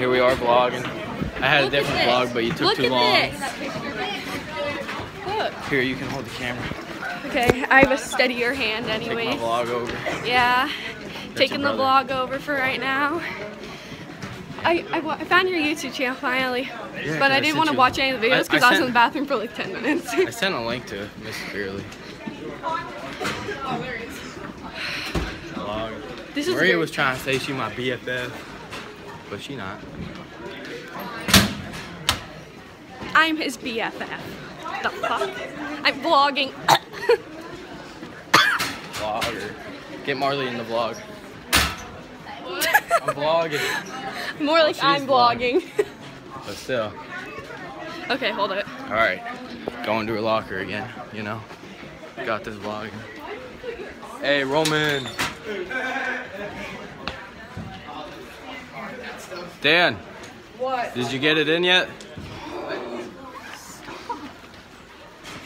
Here we are vlogging. I had a different vlog, but you took Look too long. Look. Here, you can hold the camera. Okay, I have a steadier hand Take my anyway. vlog over. Yeah, taking the vlog over for right now. I, I, I found your YouTube channel finally, Yeah, but I didn't want to watch any of the I- videos I because I, was in the bathroom for like 10 minutes. I sent a link to Miss Fairley. Oh, vlog. this is Maria was trying to say she my BFF, but she not. I'm his BFF. The fuck? I'm vlogging. Vlogger. Get Marley in the vlog. I'm vlogging, More like oh, she's I'm vlogging. vlogging. but still. okay, hold it. All right, going to her locker again. You know, got this vlog. Hey, Roman. Dan, What? did you get it in yet?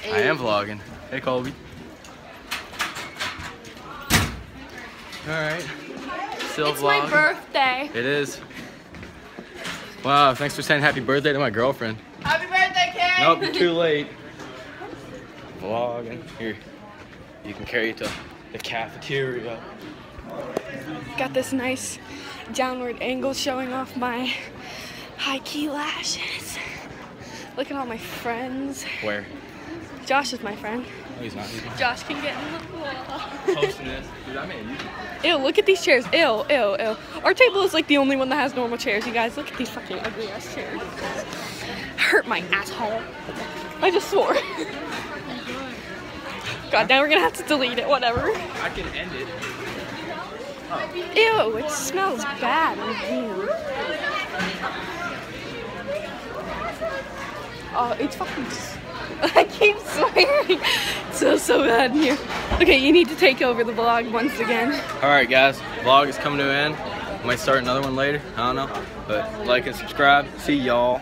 I am vlogging. Hey, Colby. All right. Still It's my birthday. It is. Wow, thanks for saying happy birthday to my girlfriend. Happy birthday, Kay! Nope, you're too late. Vlogging. Here, you can carry it to the cafeteria. Got this nice downward angle showing off my high key lashes. Look at all my friends. Where? Josh is my friend. Oh, he's not. He's not. Josh can get in the vlog. Posting this. Dude, I made a YouTube. Ew, look at these chairs. Ew, ew, ew. Our table is like the only one that has normal chairs, you guys. Look at these fucking ugly ass chairs. Hurt my asshole. I just swore. Oh God, now we're gonna have to delete it, whatever. I can end it. Ew, it smells bad. Oh, it's fucking. I keep swearing. It's so, so bad in here. Okay, you need to take over the vlog once again. All right, guys. Vlog is coming to an end. Might start another one later. I don't know. But like and subscribe. See y'all.